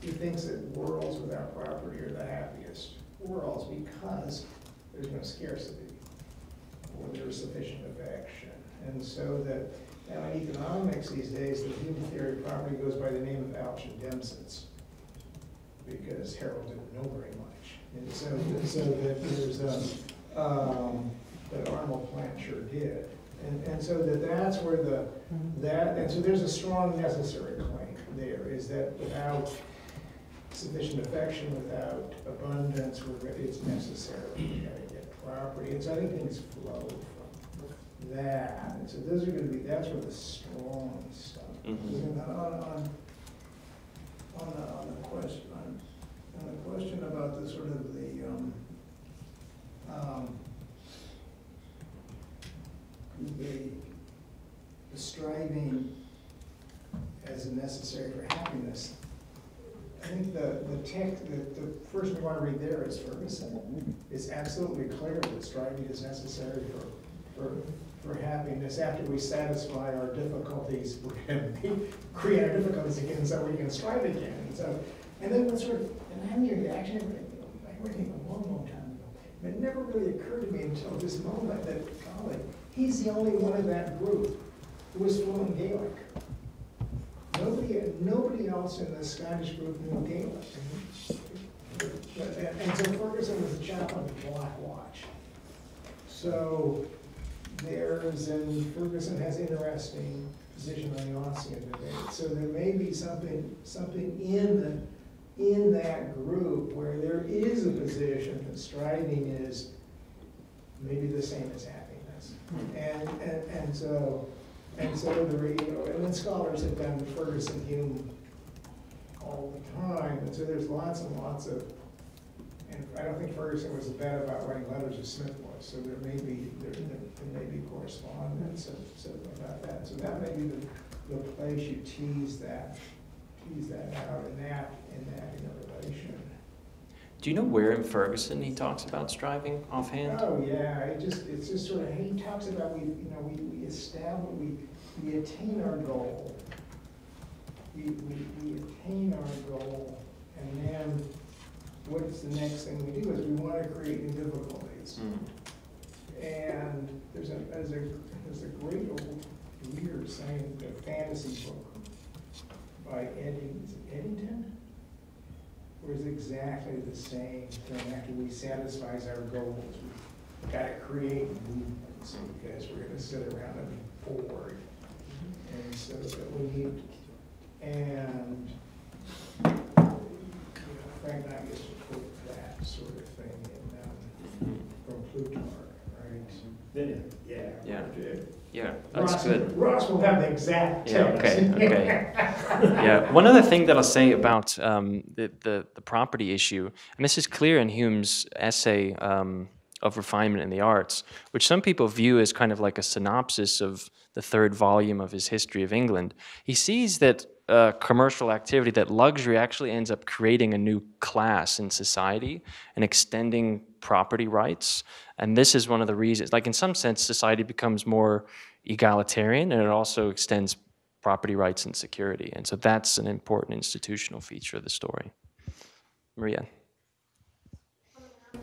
he thinks that worlds without property are the happiest worlds because there's no scarcity there's sufficient affection. And so that, now in economics these days, the human theory of property goes by the name of Alchian-Demsetz, because Harold didn't know very much. And so, so that there's, um, um, that Arnold Plant sure did. And, and so that that's where the, that, and so there's a strong necessary claim there, is that without sufficient affection, without abundance, it's necessary, get property. And so I think things flow from that. And so those are gonna be, that's where the strong stuff is. Mhm. And on, on, on the, on the question, on, on the question about the sort of the, um, um, the, the striving as a necessary for happiness, I think the, the text, the, the first we want to read there is Ferguson. Mm-hmm. It's absolutely clear that striving is necessary for, for, for happiness. After we satisfy our difficulties, [LAUGHS] we're going to create our difficulties again so we can strive again. And so, and then what sort of, and then your reaction, I read it a long, long time ago. But It never really occurred to me until this moment that, golly, he's the only one of that group who was fluent Gaelic. Nobody, nobody else in the Scottish group knew Gaelic. And uh, and so Ferguson was a chaplain of the Black Watch. So there's, and Ferguson has an interesting position on the Ossian debate. So there may be something, something in the, in that group where there is a position that striving is maybe the same as happiness. Hmm. And, and, and so, and so the, you and then scholars have done Ferguson, Hume all the time, and so there's lots and lots of, and I don't think Ferguson was bad about writing letters as Smith was, so there may be, there, there may be correspondence and so about that. So that may be the, the place you tease that, tease that out in that, in that interrelation. Do you know where in Ferguson he talks about striving offhand? Oh, yeah, it just, it's just sort of, he talks about we, you know, we, we establish, we, we attain our goal. We, we, we attain our goal, and then what's the next thing we do is we want to create new difficulties. Mm. And there's a, there's a, there's a great old weird saying, a fantasy book by Edding, is Eddington? Where it's exactly the same thing, after we satisfies our goals, we gotta create movements, because we're gonna sit around and be bored. And so that we need, and, you know, Frank and I used to quote that sort of thing in, um, from Plutarch, right? Then, yeah. Yeah. okay. Yeah, that's Ross- good. Ross will have the exact Yeah, okay, okay. [LAUGHS] Yeah, one other thing that I'll say about um, the, the, the property issue, and this is clear in Hume's essay um, of refinement in the arts, which some people view as kind of like a synopsis of the third volume of his History of England. He sees that uh, commercial activity, that luxury actually ends up creating a new class in society and extending property rights. And this is one of the reasons, like in some sense, society becomes more egalitarian and it also extends property rights and security. And so that's an important institutional feature of the story. Maria.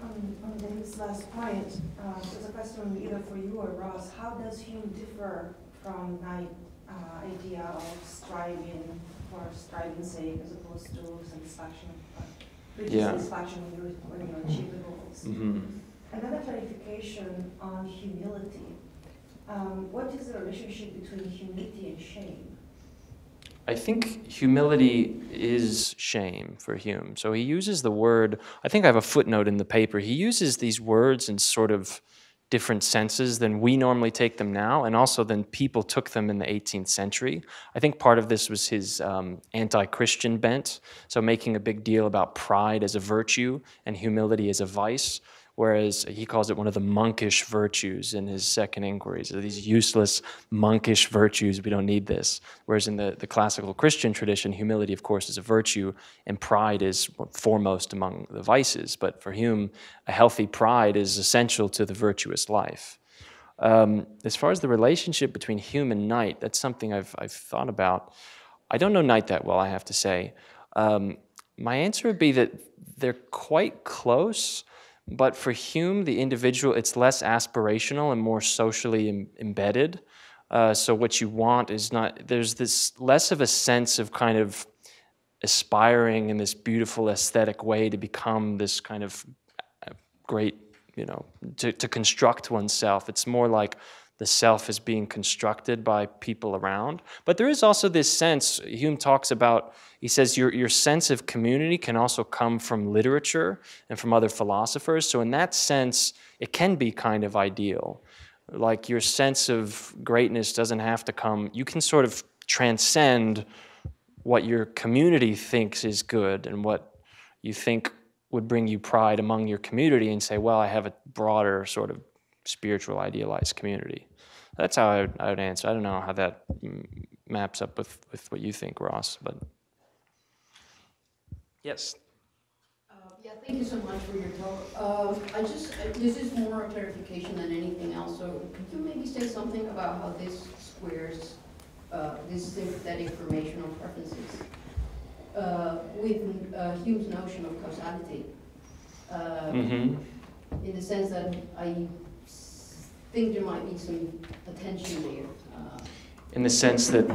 On, on David's last point, uh, there's a question either for you or Ross. How does Hume differ from Knight uh, idea of striving for striving's sake as opposed to satisfaction, uh, with Yeah. satisfaction when you, when you achieve the goals? Mm-hmm. Another clarification on humility. Um, what is the relationship between humility and shame? I think humility is shame for Hume. So he uses the word, I think I have a footnote in the paper. He uses these words in sort of different senses than we normally take them now, and also than people took them in the 18th century. I think part of this was his um, anti Christian bent, so making a big deal about pride as a virtue and humility as a vice. Whereas he calls it one of the monkish virtues in his second inquiries. These useless monkish virtues, we don't need this. Whereas in the, the classical Christian tradition, humility, of course, is a virtue, and pride is foremost among the vices. But for Hume, a healthy pride is essential to the virtuous life. Um, as far as the relationship between Hume and Knight, that's something I've, I've thought about. I don't know Knight that well, I have to say. Um, my answer would be that they're quite close, but for Hume, the individual, it's less aspirational and more socially em- embedded. Uh, so what you want is not, there's this less of a sense of kind of aspiring in this beautiful aesthetic way to become this kind of uh, great, you know, to, to construct oneself. It's more like the self is being constructed by people around. But there is also this sense, Hume talks about, he says, your, your sense of community can also come from literature and from other philosophers. So, in that sense, it can be kind of ideal. Like your sense of greatness doesn't have to come, you can sort of transcend what your community thinks is good and what you think would bring you pride among your community and say, well, I have a broader sort of spiritual idealized community. That's how I would, I would answer. I don't know how that mm, maps up with, with what you think, Ross, but. Yes. Uh, Yeah, thank you so much for your talk. Uh, I just, uh, this is more a clarification than anything else, so could you maybe say something about how this squares, uh, this sympathetic formational preferences uh, with uh, Hume's notion of causality? Uh, Mm-hmm. In the sense that I s- think there might be some attention there. Uh, In the sense that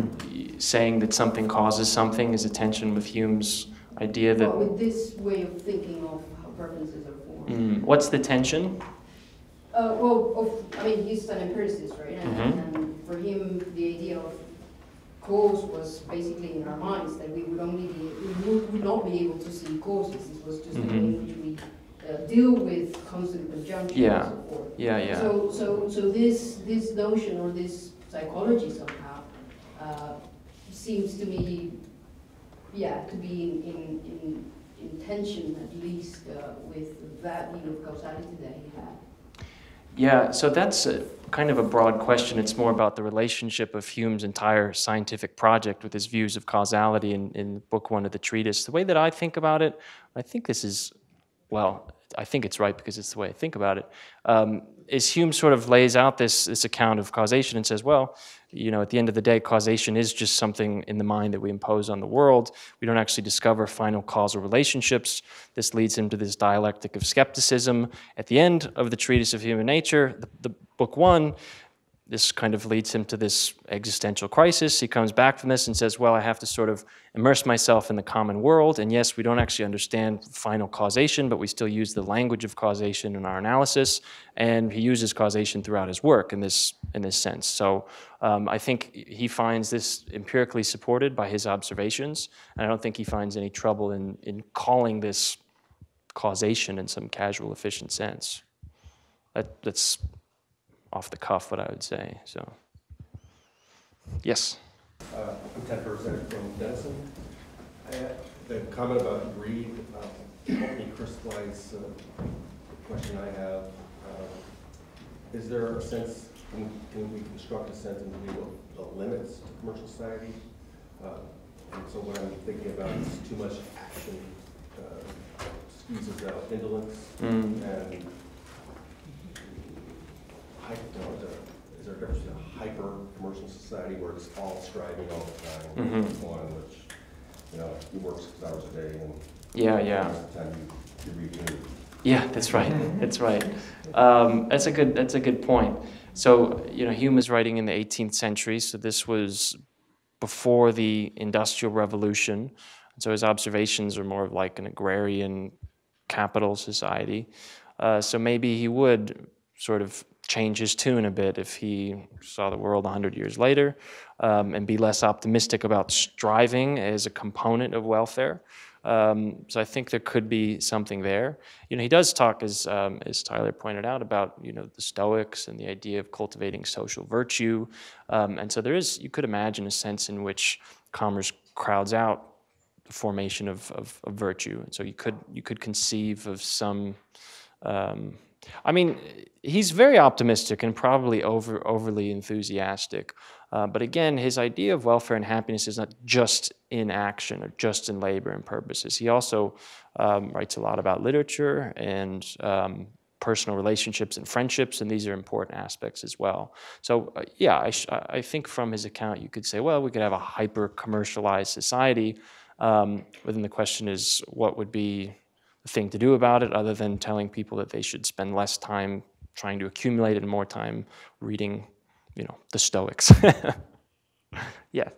saying that something causes something is a tension with Hume's idea that. But with this way of thinking of how preferences are formed. Mm, what's the tension? Uh, well, of, I mean, he's an empiricist, right? And, Mhm. and for him, the idea of cause was basically in our minds that we would only be, we would, not be able to see causes. Was just the way Mhm. in which we uh, deal with constant conjunction Yeah. and so forth. Yeah, yeah. So, so, so this, this notion or this psychology somehow uh, seems to me, yeah, to be in, in, in, in tension at least uh, with that view of causality that he had. Yeah, so that's a, kind of a broad question. It's more about the relationship of Hume's entire scientific project with his views of causality in, in book one of the treatise. The way that I think about it, I think this is well, I think it's right because it's the way I think about it, um, is Hume sort of lays out this, this account of causation and says, well, you know, at the end of the day, causation is just something in the mind that we impose on the world. We don't actually discover final causal relationships. This leads him to this dialectic of skepticism. At the end of the Treatise of Human Nature, the, the book one, this kind of leads him to this existential crisis. He comes back from this and says, Well, I have to sort of immerse myself in the common world. And yes, we don't actually understand final causation, but we still use the language of causation in our analysis. And he uses causation throughout his work in this, in this sense. So um, I think he finds this empirically supported by his observations. And I don't think he finds any trouble in, in calling this causation in some casual, efficient sense. That, that's off the cuff what I would say. So, yes. Uh, I'm Ted Herzog from Denison. I The comment about greed uh, helped me crystallize uh, the question I have. Uh, Is there a sense, can can we construct a sense in the limits to commercial society? Uh, And so what I'm thinking about is too much action uh, squeezes out indolence Mm. and hy- you know, the- is there a difference between a hyper-commercial society where it's all striving all the time? Mhm. and One which, you know, you work six hours a day and. Yeah, yeah. the rest of the time you, you read. Yeah, that's right. That's right. Um, that's a good. That's a good point. So you know, Hume is writing in the 18th century, so this was before the Industrial Revolution. So his observations are more of like an agrarian capital society. Uh, so maybe he would sort of change his tune a bit if he saw the world 100 years later um, and be less optimistic about striving as a component of welfare. Um, so I think there could be something there. You know, he does talk, as um, as Tyler pointed out, about you know the Stoics and the idea of cultivating social virtue, um, and so there is. You could imagine a sense in which commerce crowds out the formation of, of, of virtue, and so you could you could conceive of some. I mean, he's very optimistic and probably over overly enthusiastic. Uh, but again, his idea of welfare and happiness is not just in action or just in labor and purposes. He also um, writes a lot about literature and um, personal relationships and friendships, and these are important aspects as well. So, uh, yeah, I, I think from his account, you could say, well, we could have a hyper commercialized society. Um, but then the question is, what would be thing to do about it other than telling people that they should spend less time trying to accumulate and more time reading you know, the Stoics. [LAUGHS] yeah.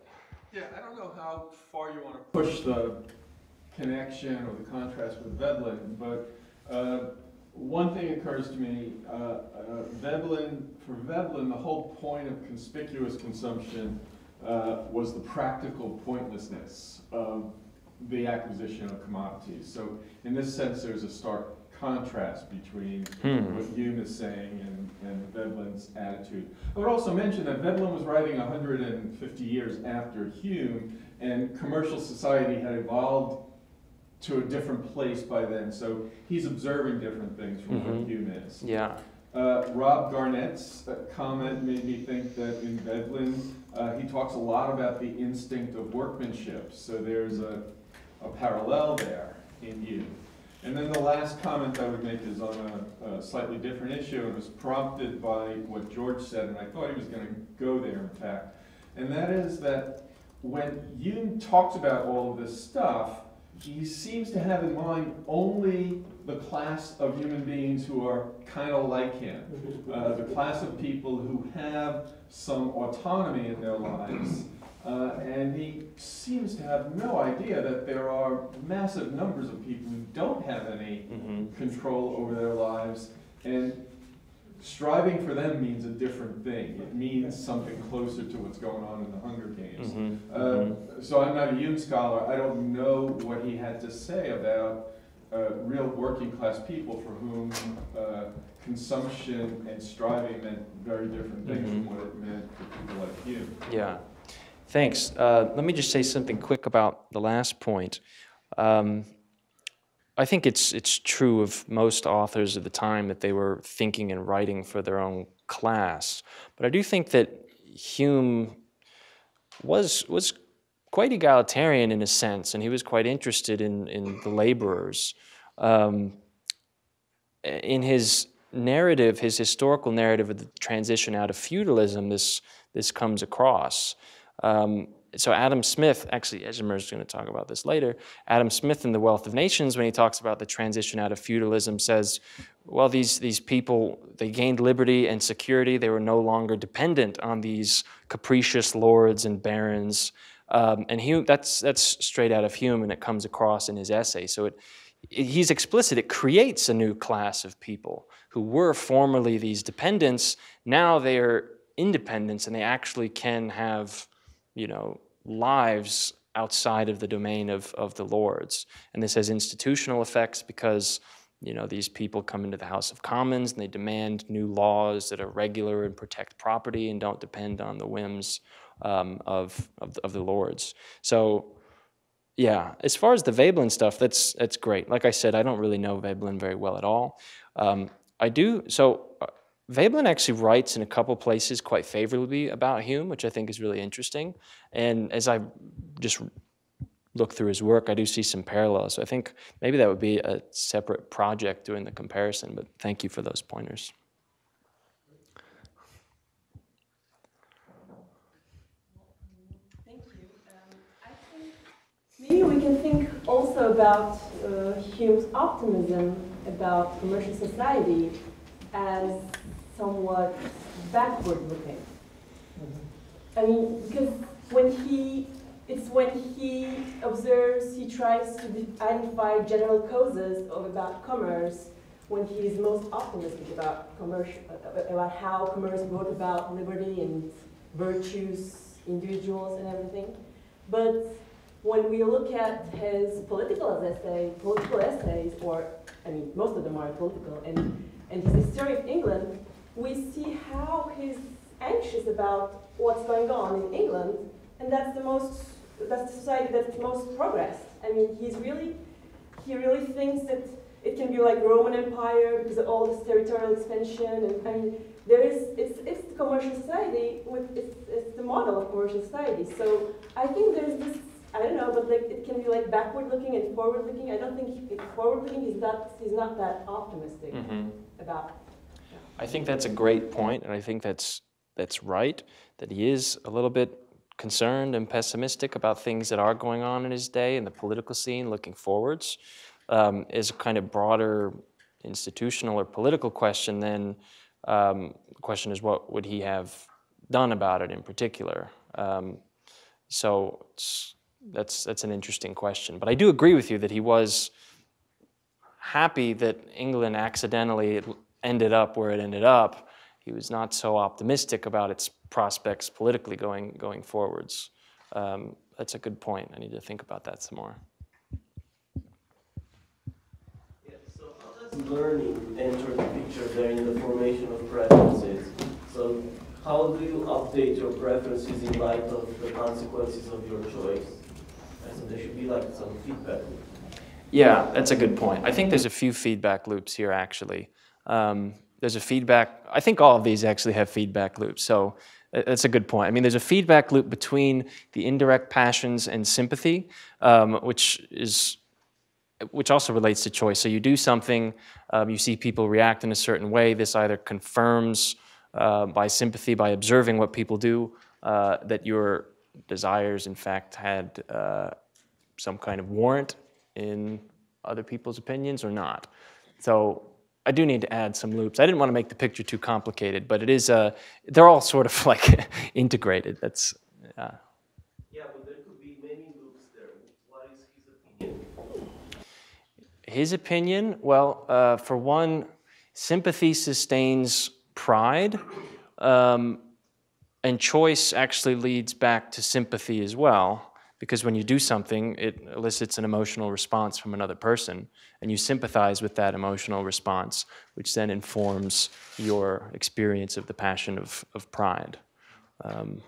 Yeah, I don't know how far you want to push the connection or the contrast with Veblen, but uh, one thing occurs to me, uh, uh, Veblen, for Veblen, the whole point of conspicuous consumption uh, was the practical pointlessness of the acquisition of commodities. So in this sense, there's a stark contrast between Hmm. what Hume is saying and, and Veblen's attitude. I would also mention that Veblen was writing 150 years after Hume, and commercial society had evolved to a different place by then. So he's observing different things from Mhm. what Hume is. Yeah. Uh, Rob Garnett's uh, comment made me think that in Veblen, uh, he talks a lot about the instinct of workmanship. So there's a, a parallel there in you. And then the last comment I would make is on a, a slightly different issue. It was prompted by what George said, and I thought he was going to go there, in fact. And that is that when Hume talks about all of this stuff, he seems to have in mind only the class of human beings who are kind of like him. Uh, the class of people who have some autonomy in their lives. Uh, and he seems to have no idea that there are massive numbers of people who don't have any hmm control over their lives. And striving for them means a different thing. It means something closer to what's going on in the Hunger Games. hmm Uh, So I'm not a Hume scholar. I don't know what he had to say about uh, real working class people for whom uh, consumption and striving meant very different things from what it meant for people like Hume. Yeah. Thanks. Uh, let me just say something quick about the last point. Um, I think it's it's true of most authors of the time that they were thinking and writing for their own class. But I do think that Hume was was quite egalitarian in a sense, and he was quite interested in in the laborers. Um, in his narrative, his historical narrative of the transition out of feudalism, this this comes across. Um, so Adam Smith, actually, Ejimer is going to talk about this later. Adam Smith in The Wealth of Nations, when he talks about the transition out of feudalism, says, well, these, these people, they gained liberty and security. They were no longer dependent on these capricious lords and barons. Um, and that's, that's straight out of Hume, and it comes across in his essay. So it, it, he's explicit. It creates a new class of people who were formerly these dependents. Now they are independents, and they actually can have, you know, lives outside of the domain of, of the lords. And this has institutional effects because you know, these people come into the House of Commons and they demand new laws that are regular and protect property and don't depend on the whims um, of, of, of, the lords. So, yeah, as far as the Veblen stuff, that's, that's great. Like I said, I don't really know Veblen very well at all. Um, I do, so uh, Veblen actually writes in a couple places quite favorably about Hume, which I think is really interesting. And as I just look through his work, I do see some parallels. So I think maybe that would be a separate project doing the comparison, but thank you for those pointers. Thank you. Um, maybe we can think also about uh, Hume's optimism about commercial society as somewhat backward looking. I mean, because when he, it's when he observes, he tries to identify general causes of about commerce when he is most optimistic about commerce, uh, about how commerce brought about liberty and virtues, individuals and everything. But when we look at his political essays, political essays, or I mean, most of them are political, and, and his history of England, we see how he's anxious about what's going on in England, and that's the most, that's the society that's most progressed. I mean, he's really, he really thinks that it can be like Roman Empire because of all this territorial expansion, and I mean, there is, it's, it's the commercial society, with, it's, it's the model of commercial society. So I think there's this, I don't know, but like it can be like backward looking and forward looking. I don't think forward looking, he's not, he's not that optimistic mm -hmm. About I think that's a great point, and I think that's that's right. That he is a little bit concerned and pessimistic about things that are going on in his day in the political scene, looking forwards. Um, is a kind of broader institutional or political question. Then um, the question is, what would he have done about it in particular? Um, so that's that's an interesting question. But I do agree with you that he was happy that England accidentally ended up where it ended up, he was not so optimistic about its prospects politically going, going forwards. Um, that's a good point. I need to think about that some more. Yeah, so how does learning enter the picture there in the formation of preferences? So how do you update your preferences in light of the consequences of your choice? So there should be like some feedback. Yeah, that's a good point. I think there's a few feedback loops here actually. Um, there's a feedback, I think all of these actually have feedback loops, so uh, that's a good point. I mean, there's a feedback loop between the indirect passions and sympathy, um, which is which also relates to choice. So you do something, um, you see people react in a certain way. This either confirms uh, by sympathy, by observing what people do, uh, that your desires, in fact, had uh, some kind of warrant in other people's opinions or not. So I do need to add some loops. I didn't want to make the picture too complicated, but it is, uh, they're all sort of [LAUGHS] like [LAUGHS] integrated. That's, uh, yeah, but there could be many loops there. What is his opinion? His opinion, well, uh, for one, sympathy sustains pride, um, and choice actually leads back to sympathy as well because when you do something, it elicits an emotional response from another person, and you sympathize with that emotional response, which then informs your experience of the passion of, of pride. Um,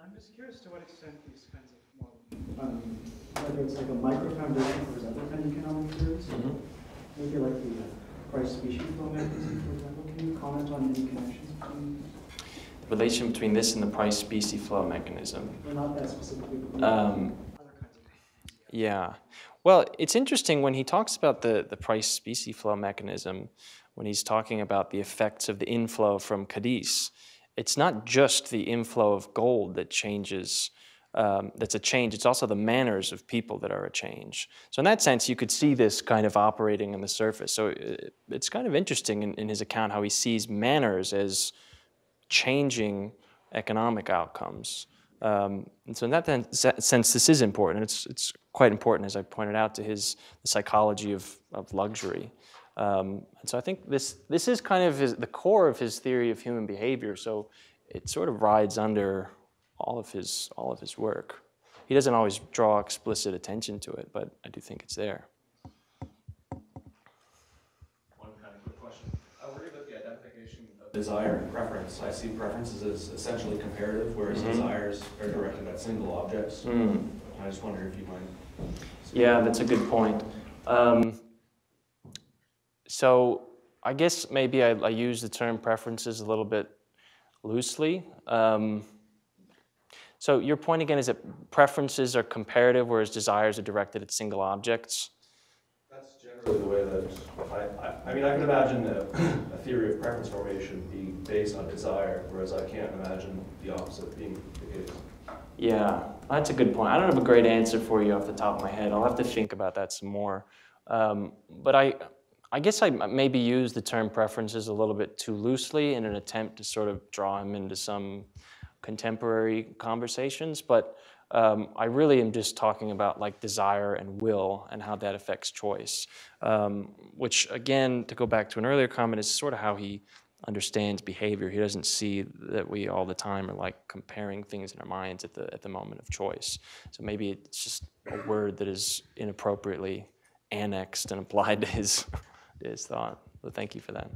I'm just curious to what extent these kinds of, um, whether it's like a micro foundation for other kind of economic theories, mm -hmm. maybe like the price species flow mechanism, for example. Can you comment on any connections between? the relation between this and the price specie flow mechanism. Well, not that specifically, Um, other kinds of. yeah. Well, it's interesting when he talks about the, the price specie flow mechanism, when he's talking about the effects of the inflow from Cadiz, it's not just the inflow of gold that changes, um, that's a change, it's also the manners of people that are a change. So, in that sense, you could see this kind of operating on the surface. So, it, it's kind of interesting in, in his account how he sees manners as changing economic outcomes. Um, and so in that sense, this is important. It's, it's quite important, as I pointed out, to his psychology of, of luxury. Um, and so I think this, this is kind of his, the core of his theory of human behavior. So it sort of rides under all of his, all of his work. He doesn't always draw explicit attention to it, but I do think it's there. One kind of quick question. I worry about the identification of desire and preference. I see preferences as essentially comparative, whereas Mhm. desires are directed at single objects. Mm. I just wonder if you mind. Yeah, that's a good point. Um, so I guess maybe I, I use the term preferences a little bit loosely. Um, so your point again is that preferences are comparative, whereas desires are directed at single objects. That's generally the way that, I, I, I mean, I can imagine a, a theory of preference formation being based on desire, whereas I can't imagine the opposite being the case. Yeah, that's a good point. I don't have a great answer for you off the top of my head. I'll have to think about that some more. Um, but I, I guess I maybe use the term preferences a little bit too loosely in an attempt to sort of draw him into some contemporary conversations. But um, I really am just talking about like desire and will and how that affects choice. Um, which again, to go back to an earlier comment, is sort of how he understands behavior. He doesn't see that we all the time are like comparing things in our minds at the at the moment of choice. So maybe it's just a word that is inappropriately annexed and applied to his his thought. So thank you for that.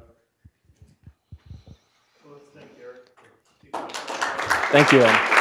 Well, thank Erik. Thank you.